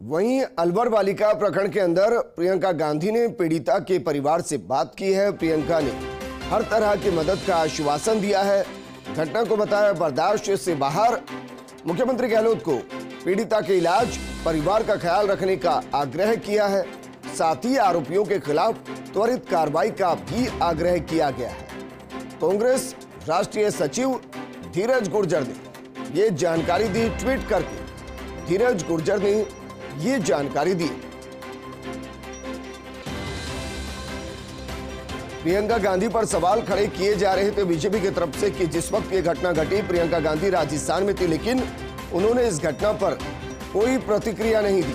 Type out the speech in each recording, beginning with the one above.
वहीं अलवर बालिका प्रखंड के अंदर प्रियंका गांधी ने पीड़िता के परिवार से बात की है। प्रियंका ने हर तरह की मदद का आश्वासन दिया है। घटना को बताया बर्दाश्त से बाहर। मुख्यमंत्री गहलोत को पीड़िता के इलाज, परिवार का ख्याल रखने का आग्रह किया है। साथ ही आरोपियों के खिलाफ त्वरित कार्रवाई का भी आग्रह किया गया है। कांग्रेस राष्ट्रीय सचिव धीरज गुर्जर ने ये जानकारी दी ट्वीट करके। धीरज गुर्जर ने ये जानकारी दी। प्रियंका गांधी पर सवाल खड़े किए जा रहे थे बीजेपी की तरफ़ से कि जिस वक्त ये घटना घटी, प्रियंका गांधी राजस्थान में थी, लेकिन उन्होंने इस घटना पर कोई प्रतिक्रिया नहीं दी।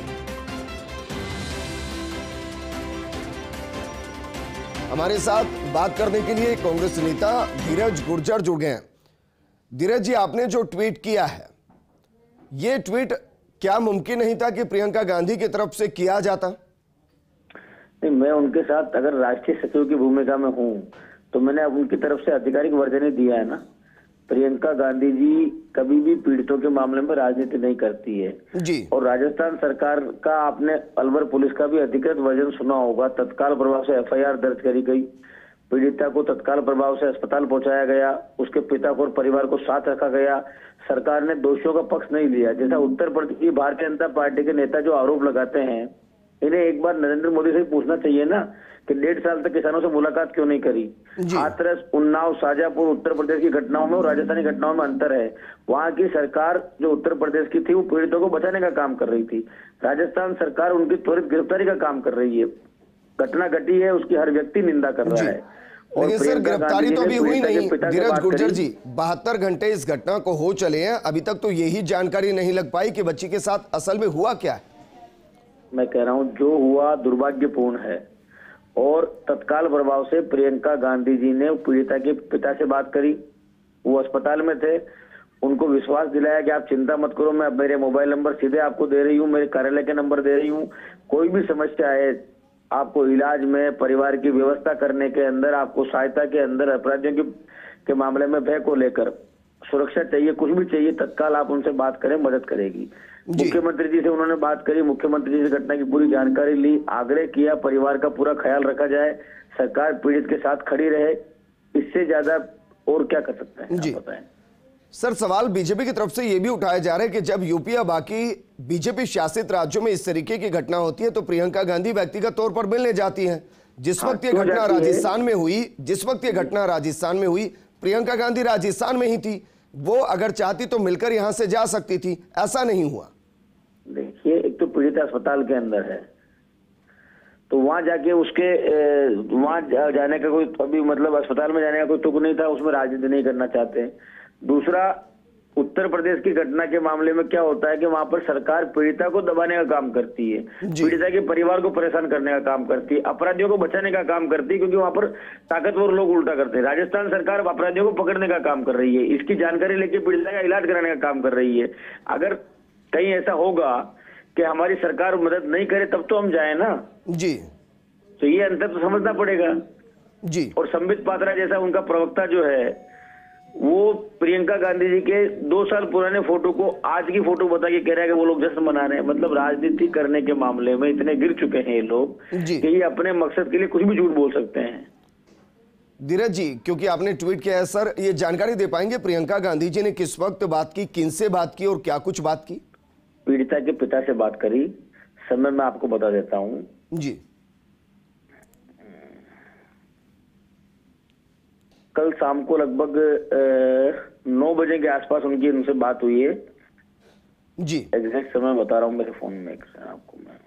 हमारे साथ बात करने के लिए कांग्रेस नेता धीरज गुर्जर जुड़ गए हैं। धीरज जी, आपने जो ट्वीट किया है, ये ट्वीट क्या मुमकिन नहीं था कि प्रियंका गांधी की तरफ़ से किया जाता? नहीं मैं उनके साथ अगर राष्ट्रीय सचिव की भूमिका में हूँ तो मैंने अब उनकी तरफ़ से आधिकारिक वर्जन ही दिया है ना। प्रियंका गांधी जी कभी भी पीड़ितों के मामले में राजनीति नहीं करती है। जी। और राजस्थान सरकार का आपने अलवर पुलिस का भी अधिकृत वर्जन सुना होगा तत्काल प्रभाव से एफआईआर दर्ज करी गई। पीड़िता को तत्काल प्रभाव से अस्पताल पहुँचाया गया उसके पिता को और परिवार को साथ रखा गया सरकार ने दोषियों का पक्ष नहीं लिया। जैसा उत्तर प्रदेश की भारतीय जनता पार्टी के नेता जो आरोप लगाते हैं इन्हें एक बार नरेंद्र मोदी से पूछना चाहिए ना कि डेढ़ साल तक किसानों से मुलाकात क्यों नहीं करी। हाथरस उन्नाव शाजापुर उत्तर प्रदेश की घटनाओं में और राजस्थानी घटनाओं में अंतर है। वहाँ की सरकार जो उत्तर प्रदेश की थी वो पीड़ितों को बचाने का काम कर रही थी। राजस्थान सरकार उनकी त्वरित गिरफ्तारी का काम कर रही है। घटना घटी है उसकी हर व्यक्ति निंदा कर रहा है। लेकिन सर गिरफ्तारी तो अभी हुई नहीं। धीरज गुर्जर जी बहत्तर घंटे इस घटना को हो चले हैं। अभी तक तो यही जानकारी नहीं लग पाई कि बच्ची के साथ असल में हुआ क्या है। मैं कह रहा हूँ जो हुआ दुर्भाग्यपूर्ण है। और तत्काल प्रभाव से प्रियंका गांधी जी ने पीड़िता के पिता से बात करी। वो अस्पताल में थे। उनको विश्वास दिलाया कि आप चिंता मत करो मैं अब मेरे मोबाइल नंबर सीधे आपको दे रही हूँ मेरे कार्यालय के नंबर दे रही हूँ। कोई भी समस्या है आपको इलाज में परिवार की व्यवस्था करने के अंदर आपको सहायता के अंदर अपराधियों के, के मामले में भय को लेकर सुरक्षा चाहिए कुछ भी चाहिए तत्काल आप उनसे बात करें मदद करेगी। मुख्यमंत्री जी से उन्होंने बात करी मुख्यमंत्री जी से घटना की पूरी जानकारी ली आग्रह किया परिवार का पूरा ख्याल रखा जाए सरकार पीड़ित के साथ खड़ी रहे इससे ज़्यादा और क्या कर सकते हैं बताएँ। सर सवाल बीजेपी की तरफ़ से यह भी उठाया जा रहा है कि जब यूपी बाकी बीजेपी शासित राज्यों में इस तरीके की घटना होती है तो प्रियंका गांधी व्यक्तिगत तौर पर मिलने जाती हैं। जिस हाँ, वक्त ये घटना राजस्थान में हुई जिस वक्त ये घटना राजस्थान में हुई प्रियंका गांधी राजस्थान में ही थी। वो अगर चाहती तो मिलकर यहाँ से जा सकती थी ऐसा नहीं हुआ। देखिए एक तो पीड़ित अस्पताल के अंदर है। तो वहाँ जाके उसके वहाँ जाने का कोई अभी मतलब अस्पताल में जाने का कोई तुक नहीं था उसमें राजनीति नहीं करना चाहते। दूसरा उत्तर प्रदेश की घटना के मामले में क्या होता है कि वहाँ पर सरकार पीड़िता को दबाने का काम करती है पीड़िता के परिवार को परेशान करने का काम करती है अपराधियों को बचाने का काम करती है क्योंकि वहाँ पर ताकतवर लोग उल्टा करते हैं। राजस्थान सरकार अपराधियों को पकड़ने का काम कर रही है इसकी जानकारी लेके पीड़िता का इलाज कराने का काम कर रही है। अगर कहीं ऐसा होगा कि हमारी सरकार मदद नहीं करे तब तो हम जाए ना? जी। तो ये अंतर तो समझना पड़ेगा। जी। और संबित पात्रा जैसा उनका प्रवक्ता जो है वो प्रियंका गांधी जी के दो साल पुराने फ़ोटो को आज की फ़ोटो बता के कह रहा है कि वो लोग जश्न मना रहे हैं। मतलब राजनीति करने के मामले में इतने गिर चुके हैं ये लोग कि ये अपने मकसद के लिए कुछ भी झूठ बोल सकते हैं। धीरज जी क्योंकि आपने ट्वीट किया है सर ये जानकारी दे पाएँगे प्रियंका गांधी जी ने किस वक्त बात की किन से बात की और क्या कुछ बात की? पीड़िता के पिता से बात करी। समय मैं आपको बता देता हूँ। जी। कल शाम को लगभग नौ बजे के आसपास उनकी उनसे बात हुई है। जी। एग्जैक्ट समय बता रहा हूँ मेरे फ़ोन में आपको मैं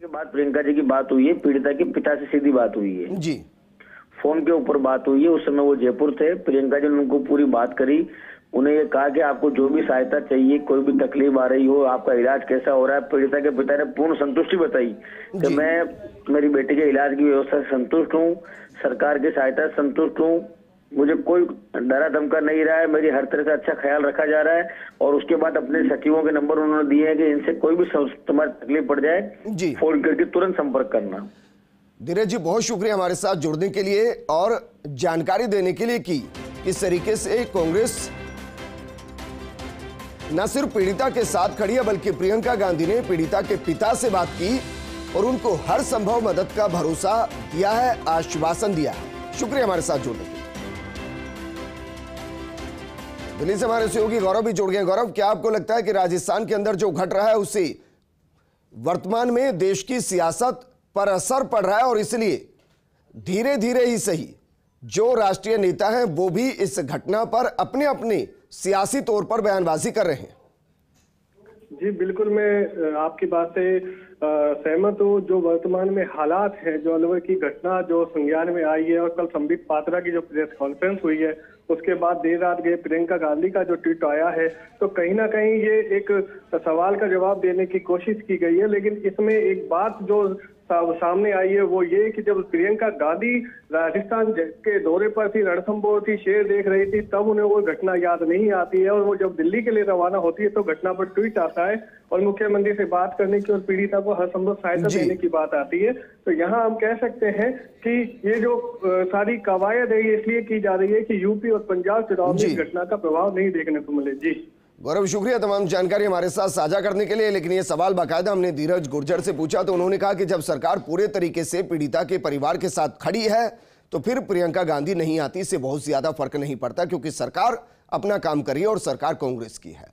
के बाद प्रियंका जी की बात हुई है पीड़िता के पिता से सीधी बात हुई है। जी। फ़ोन के ऊपर बात हुई है उस समय वो जयपुर थे। प्रियंका जी ने उनको पूरी बात करी उन्हें ये कहा कि आपको जो भी सहायता चाहिए कोई भी तकलीफ़ आ रही हो आपका इलाज कैसा हो रहा है पीड़िता के पिता ने पूर्ण संतुष्टि बताई कि मैं मेरी बेटी के इलाज की व्यवस्था से संतुष्ट हूँ सरकार की सहायता से संतुष्ट हूँ मुझे कोई डरा धमका नहीं रहा है मेरी हर तरह से अच्छा ख्याल रखा जा रहा है और उसके बाद अपने सचिवों के नंबर उन्होंने दिए हैं कि इनसे कोई भी तुम्हारी तकलीफ़ पड़ जाए फ़ोन करके तुरंत संपर्क करना। धीरज जी बहुत शुक्रिया हमारे साथ जुड़ने के लिए और जानकारी देने के लिए की। किस तरीके से कांग्रेस न सिर्फ़ पीड़िता के साथ खड़ी है, बल्कि प्रियंका गांधी ने पीड़िता के पिता से बात की और उनको हर संभव मदद का भरोसा दिया है, आश्वासन दिया है। शुक्रिया हमारे साथ जुड़ने के दिल्ली से हमारे सहयोगी गौरव भी जुड़ गए। गौरव, क्या आपको लगता है कि राजस्थान के अंदर जो घट रहा है उससे वर्तमान में देश की सियासत पर असर पड़ रहा है और इसलिए धीरे धीरे ही सही जो राष्ट्रीय नेता हैं, वो भी इस घटना पर अपने अपने सियासी तौर पर बयानबाजी कर रहे हैं। जी, बिल्कुल मैं आपकी बात से सहमत हूँ। जो वर्तमान में हालात है, जो अलवर की घटना, जो संज्ञान में आई है और कल संबित पात्रा की जो प्रेस कॉन्फ्रेंस हुई है, उसके बाद देर रात गए प्रियंका गांधी का जो ट्वीट आया है तो कहीं ना कहीं ये एक सवाल का जवाब देने की कोशिश की गई है, लेकिन इसमें एक बात जो सामने आई है वो ये कि जब प्रियंका गांधी राजस्थान के दौरे पर थी रणथंबोर थी शेर देख रही थी तब उन्हें वो घटना याद नहीं आती है और वो जब दिल्ली के लिए रवाना होती है तो घटना पर ट्वीट आता है और मुख्यमंत्री से बात करने की और पीड़िता को हर संभव सहायता देने की बात आती है। तो यहाँ हम कह सकते हैं कि ये जो सारी कवायद है ये इसलिए की जा रही है कि यूपी और पंजाब चुनाव में इस घटना का प्रभाव नहीं देखने को मिले। जी। गौरव, शुक्रिया तमाम जानकारी हमारे साथ साझा करने के लिए। लेकिन ये सवाल बाकायदा हमने धीरज गुर्जर से पूछा तो उन्होंने कहा कि जब सरकार पूरे तरीके से पीड़िता के परिवार के साथ खड़ी है तो फिर प्रियंका गांधी नहीं आती, इससे बहुत ज़्यादा फ़र्क नहीं पड़ता, क्योंकि सरकार अपना काम करिए और सरकार कांग्रेस की है।